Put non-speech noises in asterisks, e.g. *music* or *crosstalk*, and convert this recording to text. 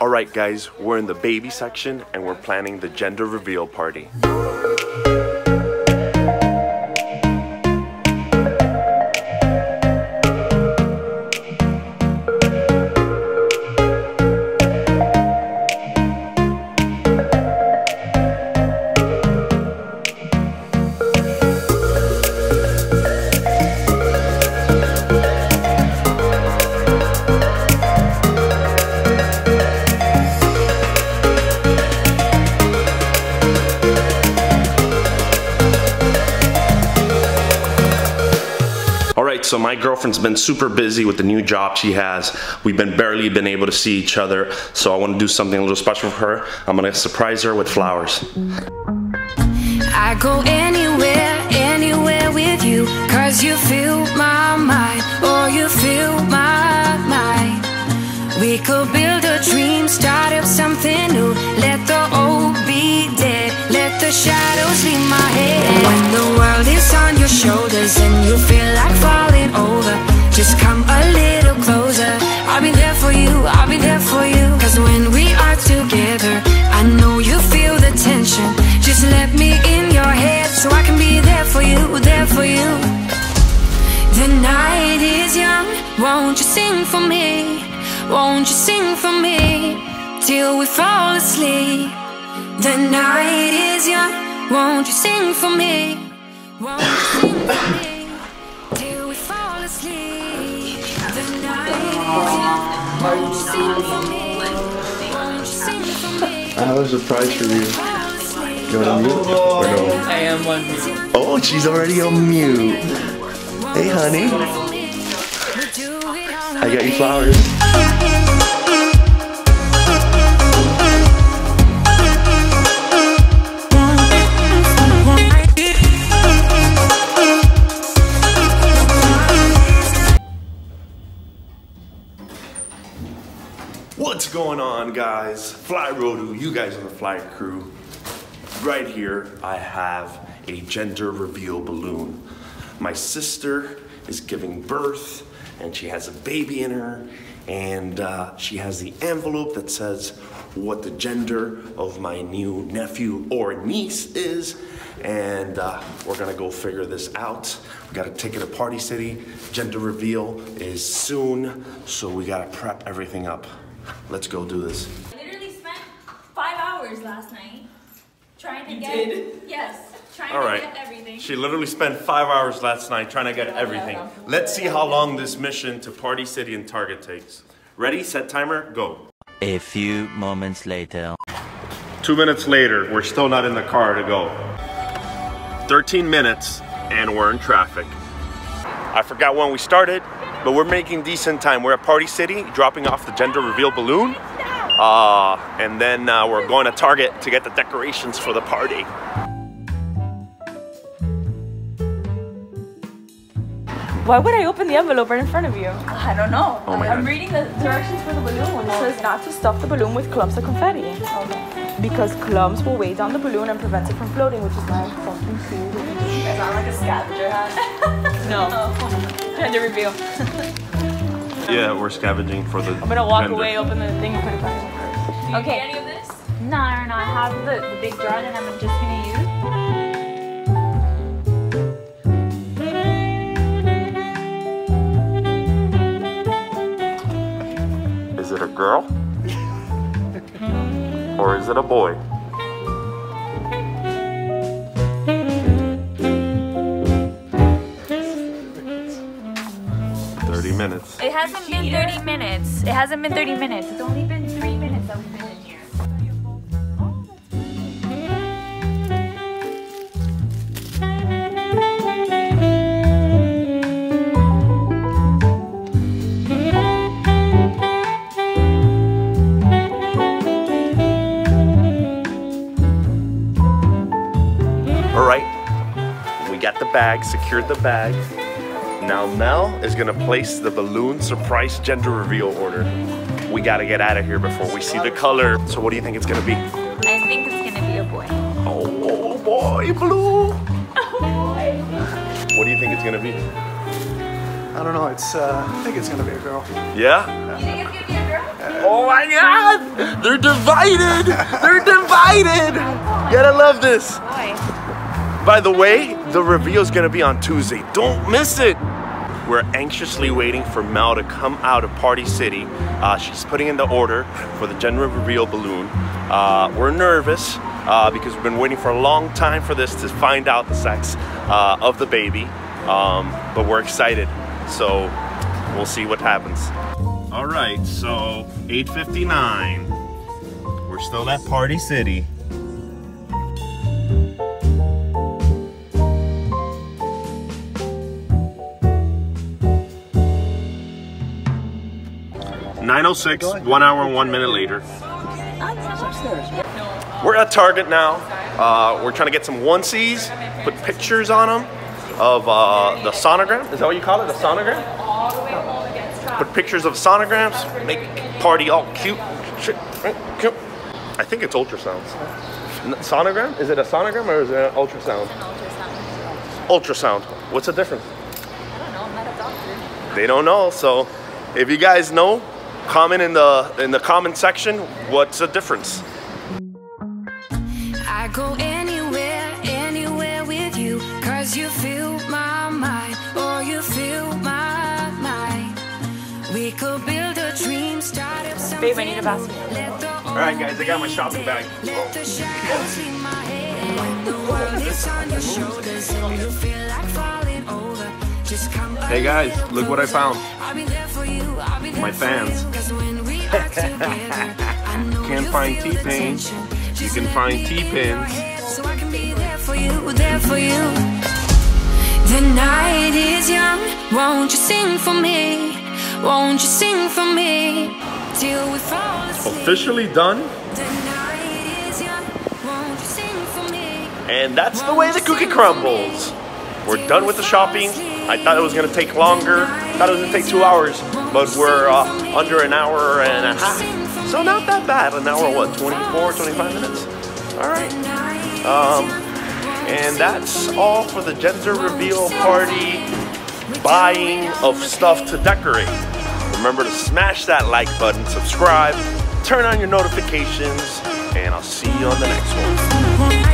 All right, guys, we're in the baby section and we're planning the gender reveal party. So my girlfriend's been super busy with the new job she has. We've been barely been able to see each other, so I want to do something a little special for her. I'm gonna surprise her with flowers. I go anywhere, anywhere with you. Cause you fill my mind, or you fill my mind. We could build a dream, start up something new. Let the old be dead, the shadows leave my head. When the world is on your shoulders and you feel like falling over, just come a little closer. I'll be there for you, I'll be there for you. Cause when we are together, I know you feel the tension. Just let me in your head so I can be there for you, there for you. The night is young, won't you sing for me? Won't you sing for me till we fall asleep? The night is young, won't you sing for me? Won't you sing for me till we fall asleep? The night is young, won't you sing for me? Won't you sing for me? I have a surprise for you. Fall. You want to mute? Or no? I am one mute. Oh, she's already on mute. Hey, honey. I got you flowers. What's going on, guys? Fly Rodu, you guys are the Fly Crew. Right here, I have a gender reveal balloon. My sister is giving birth, and she has a baby in her, and uh, she has the envelope that says what the gender of my new nephew or niece is, and uh, we're gonna go figure this out. We got a ticket to Party City. Gender reveal is soon, so we gotta prep everything up. Let's go do this. I literally spent five hours last night trying to You get. did? Yes, trying All to get everything. She literally spent five hours last night trying to get everything. Let's see how long this mission to Party City and Target takes. Ready, set timer, go. A few moments later. Two minutes later, we're still not in the car to go. 13 minutes, and we're in traffic. I forgot when we started, but we're making decent time. We're at Party City, dropping off the gender reveal balloon. Uh, and then uh, we're going to Target to get the decorations for the party. Why would I open the envelope right in front of you? I don't know. Oh my I'm God. reading the directions for the balloon. It says not to stuff the balloon with clumps of confetti. Okay. Because clumps will weigh down the balloon and prevent it from floating, which is why I'm something cool. Is that like a scavenger hat? *laughs* no. Oh. Gender reveal. Yeah, we're scavenging for the I'm gonna walk gender. away, open the thing, and put it back in the purse. Do you Okay. any of this? No, no, no. I have the, the big jar that I'm just gonna use. Is it a girl? or is it a boy? Thirty minutes. It hasn't been 30 minutes. It hasn't been 30 minutes. It's only been three minutes bag, secured the bag. Now Mel is gonna place the balloon surprise gender reveal order. We gotta get out of here before we see the color. So what do you think it's gonna be? I think it's gonna be a boy. Oh boy, blue. What do you think it's gonna be? I don't know. It's. Uh, I think it's gonna be a girl. Yeah? You think it's gonna be a girl? Oh my god! They're divided! They're divided! Gotta love this. By the way, the reveal is gonna be on Tuesday. Don't miss it. We're anxiously waiting for Mel to come out of Party City. Uh, she's putting in the order for the gender reveal balloon. Uh, we're nervous uh, because we've been waiting for a long time for this to find out the sex uh, of the baby. Um, but we're excited. So we'll see what happens. All right, so 8.59. We're still at Party City. Nine oh six, one hour and one minute later. We're at Target now. Uh, we're trying to get some onesies, put pictures on them of uh, the sonogram. Is that what you call it? A sonogram? Put pictures of sonograms, make party all cute. Cute. I think it's ultrasounds. Sonogram? Is it a sonogram or is it an ultrasound? Ultrasound. What's the difference? They don't know. So, if you guys know, comment in the in the comment section. What's the difference? I go anywhere, anywhere with you. Cause you fill my mind, or you fill my mind. We could build a dream, start up something. Babe, I need a basket. All right, guys, I got my shopping bag. Let the shadows in my head. The world is on your shoulders and you feel like falling over. Just come Hey guys, look what I found. My fans. you. 'Cause *laughs* when we are together, I know Can't find T-Pain. You can find T-Pins. hold your hand So I can be there for you, there for you. The night is young, won't you sing for me? Won't you sing for me? Till we fall asleep. Officially done, The night is young, won't you sing for me? and that's the way the cookie crumbles. We're done with the shopping. I thought it was gonna take longer. Thought it was gonna take two hours, but we're uh, under an hour and a half. So not that bad. An hour, what, 24, 25 minutes? All right. Um, and that's all for the gender reveal party buying of stuff to decorate. Remember to smash that like button, subscribe, turn on your notifications, and I'll see you on the next one.